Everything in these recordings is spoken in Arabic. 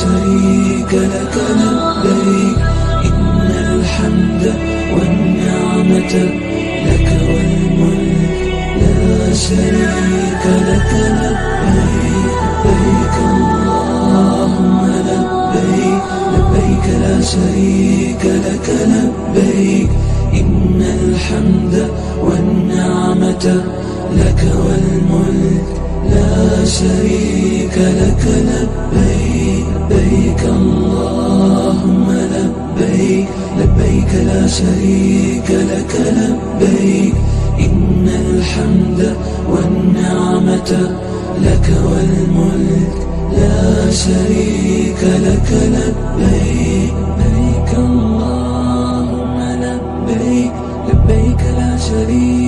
شريك لك لبيك إن الحمد والنعمة لك والملك لا شريك لك لبيك لبيك اللهم لبيك لبيك لا شريك لك لبيك إن الحمد والنعمة لك والملك لا شريك لك لبيك. لبيك لبيك لا شريك لك لبيك. إن الحمد والنعمة لك والملك لا شريك لك. لبيك لبيك اللهم لبيك. لبيك لا شريك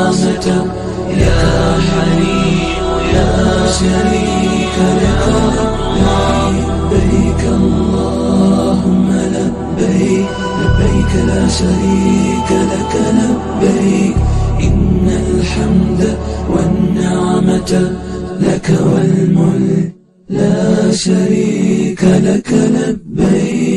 نعمة يا حليم يا شريك لك لبيك اللهم لبيك لبيك لا شريك لك لبيك. إن الحمد والنعمة لك والملك لا شريك لك لبيك.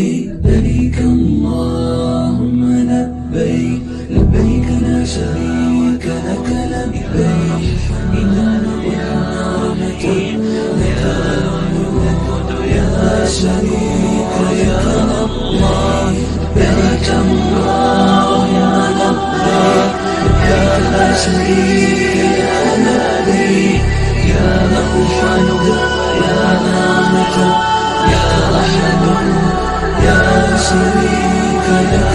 شريك يا الله بك الله يا الله يا لا شريك يا نبي يا أحد يا نعمة يا أحد يا شريك يا